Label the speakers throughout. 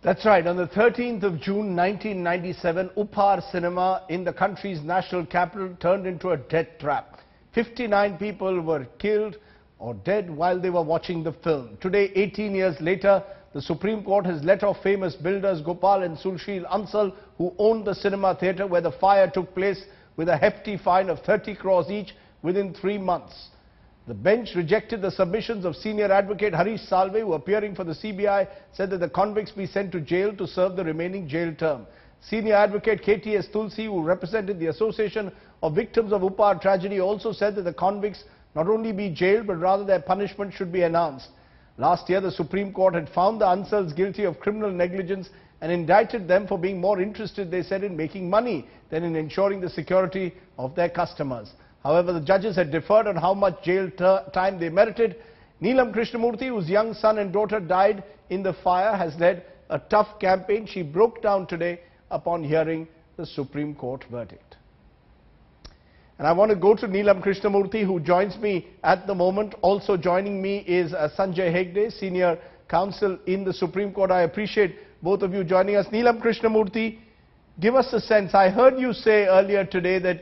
Speaker 1: That's right. On the 13th of June 1997, Uphaar cinema in the country's national capital turned into a death trap. 59 people were killed or dead while they were watching the film. Today, 18 years later, the Supreme Court has let off famous builders Gopal and Sushil Ansal, who owned the cinema theatre where the fire took place, with a hefty fine of 30 crores each within three months. The bench rejected the submissions of senior advocate Harish Salve, who appearing for the CBI said that the convicts be sent to jail to serve the remaining jail term. Senior advocate KTS Tulsi, who represented the Association of Victims of Uphaar tragedy, also said that the convicts not only be jailed, but rather their punishment should be announced. Last year, the Supreme Court had found the Ansals guilty of criminal negligence and indicted them for being more interested, they said, in making money than in ensuring the security of their customers. However, the judges had deferred on how much jail time they merited. Neelam Krishnamurthy, whose young son and daughter died in the fire, has led a tough campaign. She broke down today upon hearing the Supreme Court verdict. And I want to go to Neelam Krishnamurthy, who joins me at the moment. Also joining me is uh, Sanjay Hegde, Senior Counsel in the Supreme Court. I appreciate both of you joining us. Neelam Krishnamurthy, give us a sense. I heard you say earlier today that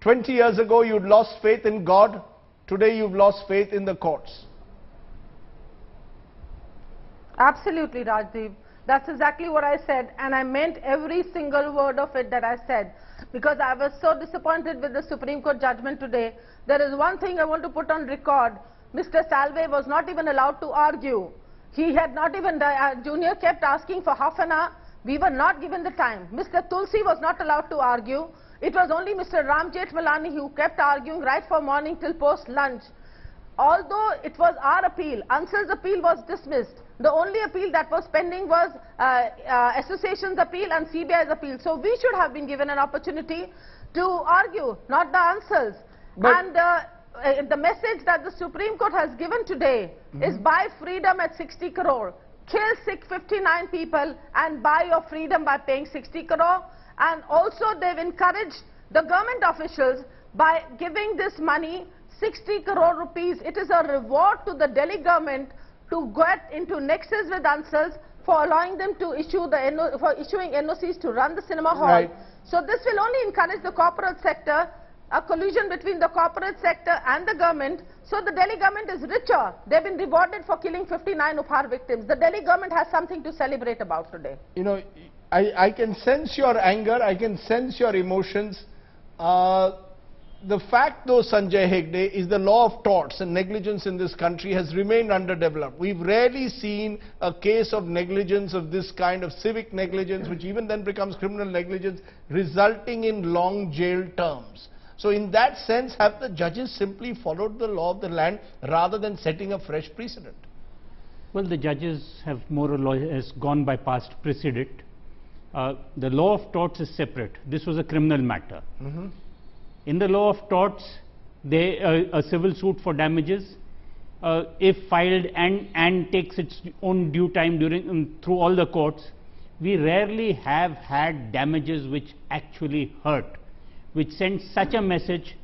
Speaker 1: 20 years ago you'd lost faith in God. Today you've lost faith in the courts.
Speaker 2: Absolutely, Rajdeep. That's exactly what I said, and I meant every single word of it that I said. Because I was so disappointed with the Supreme Court judgment today. There is one thing I want to put on record. Mr. Salve was not even allowed to argue. He had not even, uh, Junior kept asking for half an hour. We were not given the time. Mr. Tulsi was not allowed to argue. It was only Mr. Ram Malani who kept arguing right from morning till post-lunch. Although it was our appeal, Ansal's appeal was dismissed. The only appeal that was pending was uh, uh, association's appeal and CBI's appeal. So we should have been given an opportunity to argue, not the Ansals. But and uh, uh, the message that the Supreme Court has given today mm -hmm. is buy freedom at 60 crore. Kill 659 people and buy your freedom by paying 60 crore. And also they've encouraged the government officials by giving this money 60 crore rupees. It is a reward to the Delhi government to get into nexus with Ansals for allowing them to issue the NO, for issuing NOCs to run the cinema hall. Right. So this will only encourage the corporate sector, a collusion between the corporate sector and the government. So the Delhi government is richer. They've been rewarded for killing 59 Uphaar victims. The Delhi government has something to celebrate about today.
Speaker 1: You know, I, I can sense your anger, I can sense your emotions. Uh, the fact though, Sanjay Hegde, is the law of torts and negligence in this country has remained underdeveloped. We've rarely seen a case of negligence of this kind of civic negligence, which even then becomes criminal negligence, resulting in long jail terms. So in that sense, have the judges simply followed the law of the land rather than setting a fresh precedent?
Speaker 3: Well, the judges have more or less gone by past precedent uh, the law of torts is separate. This was a criminal matter. Mm -hmm. In the law of torts, they, uh, a civil suit for damages, uh, if filed and, and takes its own due time during um, through all the courts, we rarely have had damages which actually hurt, which send such a message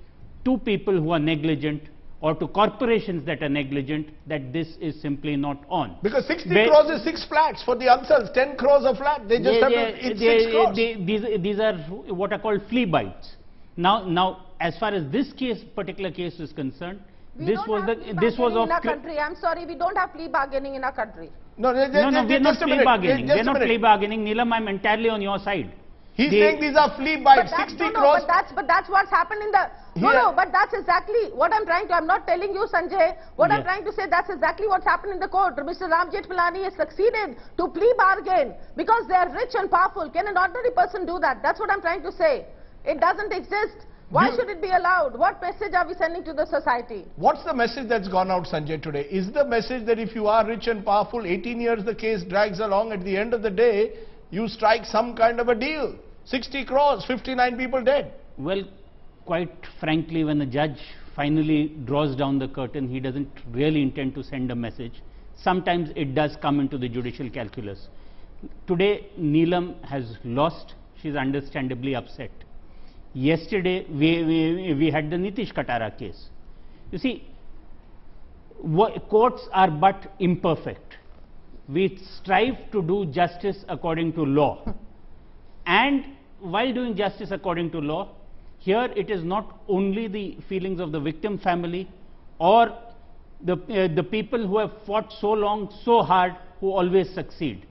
Speaker 3: to people who are negligent or to corporations that are negligent that this is simply not on.
Speaker 1: Because 60 Where crores is 6 flats for the Ansals, 10 crores a flat, they just they, have to, it's they, 6 crores. They,
Speaker 3: these, these are what are called flea bites. Now, now, as far as this case, particular case is concerned,
Speaker 2: we
Speaker 3: this was the, this was
Speaker 2: of... in our country. I'm sorry, we don't have plea bargaining in our country.
Speaker 3: No, they, they, no, no, we're not plea bargaining. We're not plea bargaining. Neelam, I'm entirely on your side.
Speaker 1: He's the, saying these are flea bites, 60 no, no, crores.
Speaker 2: But that's, but that's what's happened in the... No, yeah. no, but that's exactly what I'm trying to... I'm not telling you, Sanjay. What yeah. I'm trying to say, that's exactly what's happened in the court. Mr. Ram Jethmalani has succeeded to plea bargain because they're rich and powerful. Can an ordinary person do that? That's what I'm trying to say. It doesn't exist. Why you, should it be allowed? What message are we sending to the society?
Speaker 1: What's the message that's gone out, Sanjay, today? Is the message that if you are rich and powerful, 18 years the case drags along, at the end of the day, you strike some kind of a deal. 60 crores, 59 people dead.
Speaker 3: Well, quite frankly, when a judge finally draws down the curtain, he doesn't really intend to send a message. Sometimes it does come into the judicial calculus. Today, Neelam has lost. She's understandably upset. Yesterday, we, we, we had the Nitish Katara case. You see, courts are but imperfect we strive to do justice according to law. and while doing justice according to law, here it is not only the feelings of the victim family or the, uh, the people who have fought so long, so hard, who always succeed.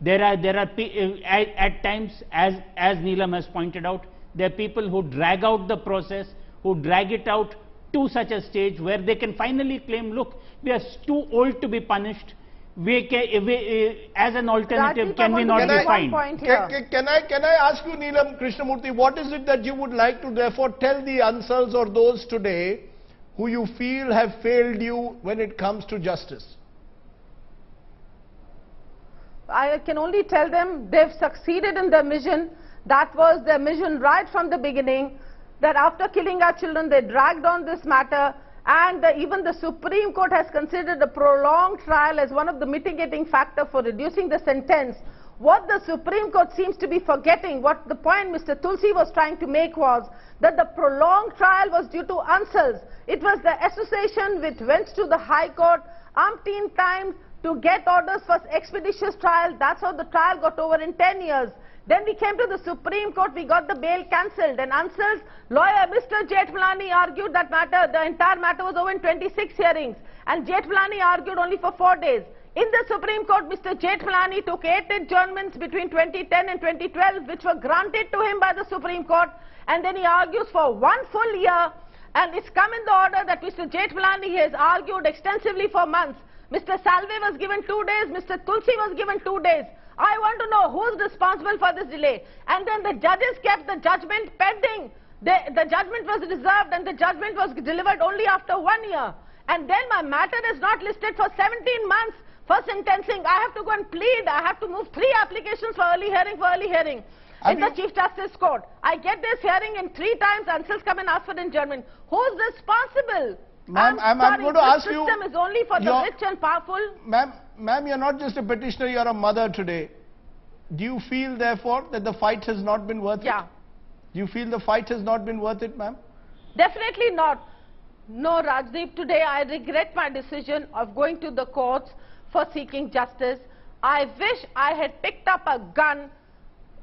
Speaker 3: There are, there are uh, at, at, times, as, as Neelam has pointed out, there are people who drag out the process, who drag it out to such a stage where they can finally claim, look, we are too old to be punished. We can, we, uh, as an alternative,
Speaker 2: Rajiv,
Speaker 3: can we not
Speaker 2: can
Speaker 3: be
Speaker 2: I-
Speaker 1: Can, can- can I, can I ask you, Neelam Krishnamurthy, what is it that you would like to therefore tell the Ansals or those today who you feel have failed you when it comes to justice?
Speaker 2: I can only tell them they've succeeded in their mission. That was their mission right from the beginning. That after killing our children, they dragged on this matter. And the, even the Supreme Court has considered a prolonged trial as one of the mitigating factor for reducing the sentence. What the Supreme Court seems to be forgetting, what the point Mr. Tulsi was trying to make was that the prolonged trial was due to Ansals. It was the association which went to the High Court umpteen times to get orders for expeditious trial. That's how the trial got over in 10 years. Then we came to the Supreme Court, we got the bail cancelled. And Ansals, lawyer Mr. Jethmalani argued that matter, the entire matter was over in 26 hearings. And Jethmalani argued only for four days. In the Supreme Court, Mr. Jethmalani took eight adjournments between 2010 and 2012, which were granted to him by the Supreme Court. And then he argues for one full year. And it's come in the order that Mr. Jethmalani has argued extensively for months. Mr. Salve was given two days, Mr. Tulsi was given two days. I want to know who's responsible for this delay. And then the judges kept the judgment pending. The, the judgment was reserved and the judgment was delivered only after one year. And then my matter is not listed for 17 months for sentencing. I have to go and plead. I have to move three applications for early hearing for early hearing.
Speaker 1: Have
Speaker 2: in the Chief Justice Court. I get this hearing in three times until come and ask for adjournment. Who's responsible?
Speaker 1: Ma'am, I'm- I'm going to ask you-
Speaker 2: system is only for the rich and powerful.
Speaker 1: Ma'am, ma'am, you're not just a petitioner, you're a mother today. Do you feel, therefore, that the fight has not been worth
Speaker 2: Yeah.
Speaker 1: it? Do you feel the fight has not been worth it, ma'am?
Speaker 2: Definitely not. No, Rajdeep, today I regret my decision of going to the courts for seeking justice. I wish I had picked up a gun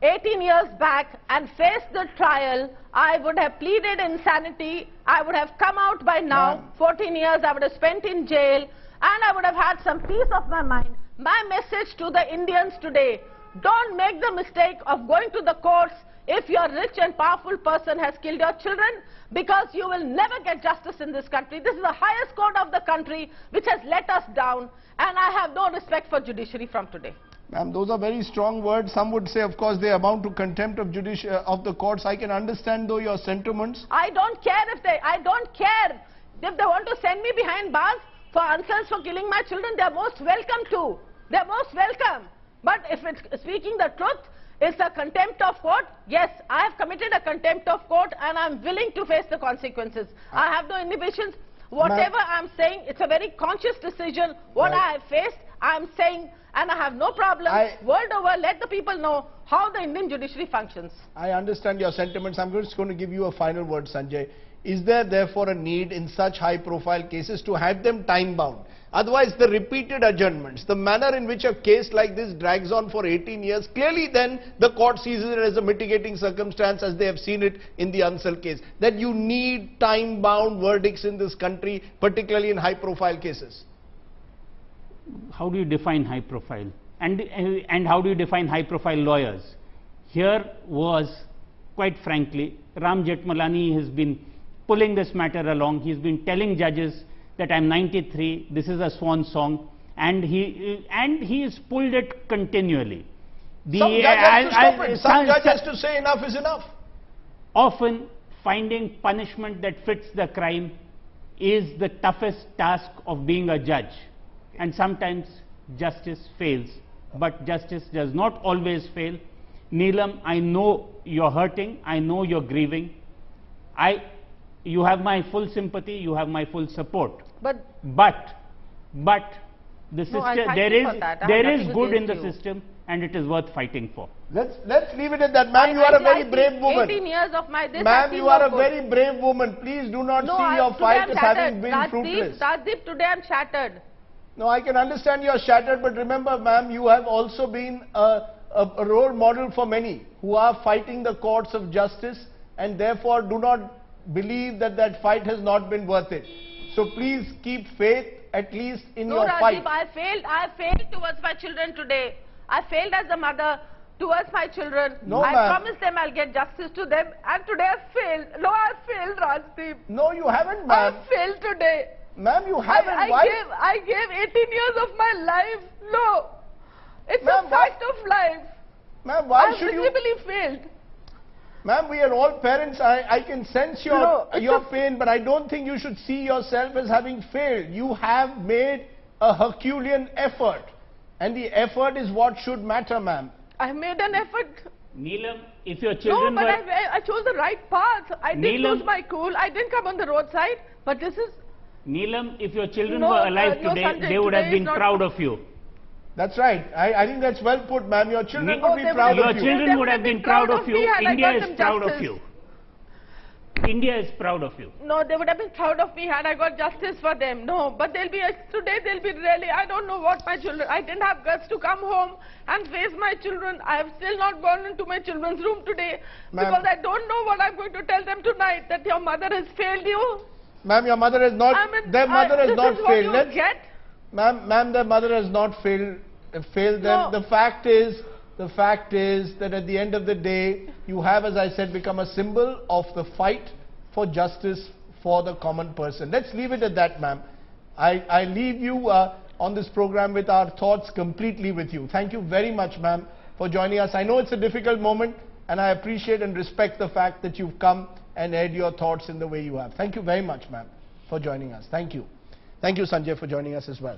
Speaker 2: 18 years back and faced the trial. I would have pleaded insanity. I would have come out by now.
Speaker 1: Ma'am.
Speaker 2: 14 years I would have spent in jail and I would have had some peace of my mind. My message to the Indians today, don't make the mistake of going to the courts if your rich and powerful person has killed your children because you will never get justice in this country. This is the highest court of the country which has let us down and I have no respect for judiciary from today.
Speaker 1: Ma'am, those are very strong words. Some would say, of course, they amount to contempt of judici- uh, of the courts. I can understand, though, your sentiments.
Speaker 2: I don't care if they, I don't care if they want to send me behind bars for Ansals for killing my children, they are most welcome to. They are most welcome. But if it's speaking the truth, it's a contempt of court. Yes, I have committed a contempt of court and I'm willing to face the consequences. I have no inhibitions. Whatever I'm saying, it's a very conscious decision. What I have faced, I'm saying, and I have no problem.
Speaker 1: I-
Speaker 2: World over, let the people know how the Indian judiciary functions.
Speaker 1: I understand your sentiments. I'm just going to give you a final word, Sanjay. Is there therefore a need in such high profile cases to have them time bound? Otherwise, the repeated adjournments, the manner in which a case like this drags on for 18 years, clearly then the court sees it as a mitigating circumstance as they have seen it in the Ansal case. That you need time bound verdicts in this country, particularly in high profile cases.
Speaker 3: How do you define high profile? And, and how do you define high profile lawyers? Here was, quite frankly, Ram Jethmalani has been pulling this matter along. He's been telling judges that I'm 93, this is a swan song, and he, uh, and he has pulled it continually. The-
Speaker 1: Some judge has to
Speaker 3: I- I-
Speaker 1: stop it.
Speaker 3: some-
Speaker 1: Some judge has to say enough is enough.
Speaker 3: often finding punishment that fits the crime is the toughest task of being a judge. And sometimes justice fails, but justice does not always fail. Neelam, I know you're hurting, I know you're grieving. I, you have my full sympathy, you have my full support.
Speaker 2: But
Speaker 3: But, but the
Speaker 2: No, I
Speaker 3: system,
Speaker 2: thank
Speaker 3: there
Speaker 2: you
Speaker 3: is,
Speaker 2: for that. I
Speaker 3: there
Speaker 2: have
Speaker 3: is
Speaker 2: nothing
Speaker 3: good in the
Speaker 2: you.
Speaker 3: system and it is worth fighting for.
Speaker 1: Let's, let's leave it at that. Ma'am, you are a very brave woman.
Speaker 2: 18 years of my this.
Speaker 1: Ma'am, you are a
Speaker 2: good.
Speaker 1: very brave woman. Please do not
Speaker 2: No,
Speaker 1: see
Speaker 2: I-
Speaker 1: your
Speaker 2: today
Speaker 1: fight
Speaker 2: I'm
Speaker 1: as
Speaker 2: shattered.
Speaker 1: having been
Speaker 2: Rajdeep,
Speaker 1: fruitless.
Speaker 2: Rajdeep, today I'm shattered.
Speaker 1: No, I can understand you're shattered, but remember, ma'am, you have also been a, a, role model for many who are fighting the courts of justice and therefore do not believe that that fight has not been worth it. So please keep faith, at least in
Speaker 2: No,
Speaker 1: your
Speaker 2: Rajiv,
Speaker 1: fight.
Speaker 2: I failed. I failed towards my children today. I failed as a mother towards my children.
Speaker 1: No,
Speaker 2: I promised them I'll get justice to them, and today I failed. No, I failed, Rajdeep.
Speaker 1: No, you haven't, ma'am.
Speaker 2: I failed today.
Speaker 1: Ma'am, you haven't.
Speaker 2: I
Speaker 1: Why?
Speaker 2: gave, I gave 18 years of my life. No, it's
Speaker 1: Ma'am,
Speaker 2: a
Speaker 1: why-
Speaker 2: fact of life.
Speaker 1: Ma'am, why
Speaker 2: I
Speaker 1: should you?
Speaker 2: I visibly failed.
Speaker 1: Ma'am, we are all parents. I, I can sense your,
Speaker 2: No,
Speaker 1: your pain, but I don't think you should see yourself as having failed. You have made a Herculean effort. And the effort is what should matter, ma'am.
Speaker 2: I made an effort.
Speaker 3: Neelam, if your children No,
Speaker 2: but
Speaker 3: were...
Speaker 2: I, I chose the right path. I didn't
Speaker 3: Neelam-
Speaker 2: lose my cool. I didn't come on the roadside. But this is
Speaker 3: Neelam, if your children
Speaker 2: No,
Speaker 3: were
Speaker 2: uh,
Speaker 3: alive
Speaker 2: no,
Speaker 3: today,
Speaker 2: Sanjay,
Speaker 3: they would have
Speaker 2: today is
Speaker 3: been proud of you.
Speaker 1: That's right. I, I think that's well put, ma'am. Your children
Speaker 3: Ne-
Speaker 1: would
Speaker 2: Oh,
Speaker 1: be proud of you.
Speaker 3: Your
Speaker 2: children
Speaker 3: would
Speaker 2: would
Speaker 3: have
Speaker 2: have
Speaker 3: been
Speaker 2: been
Speaker 3: proud
Speaker 2: proud
Speaker 3: of
Speaker 2: of
Speaker 3: you.
Speaker 2: me had I
Speaker 3: India is
Speaker 2: them
Speaker 3: proud of you. India is proud of you.
Speaker 2: No, they would have been proud of me had I got justice for them. No, but they'll be, today they'll be really, I don't know what my children, I didn't have guts to come home and face my children. I have still not gone into my children's room today because I don't know what I'm going to tell them tonight, that your mother has failed you.
Speaker 1: Ma'am, your mother has not,
Speaker 2: I mean,
Speaker 1: their mother
Speaker 2: I,
Speaker 1: has not failed. Let's- Ma'am, ma'am, their mother has not failed, failed them.
Speaker 2: No.
Speaker 1: The fact is, the fact is that at the end of the day, you have, as I said, become a symbol of the fight for justice for the common person. Let's leave it at that, ma'am. I, I leave you uh, on this program with our thoughts completely with you. Thank you very much, ma'am, for joining us. I know it's a difficult moment, and I appreciate and respect the fact that you've come and add your thoughts in the way you have. Thank you very much, ma'am, for joining us. Thank you. Thank you, Sanjay, for joining us as well.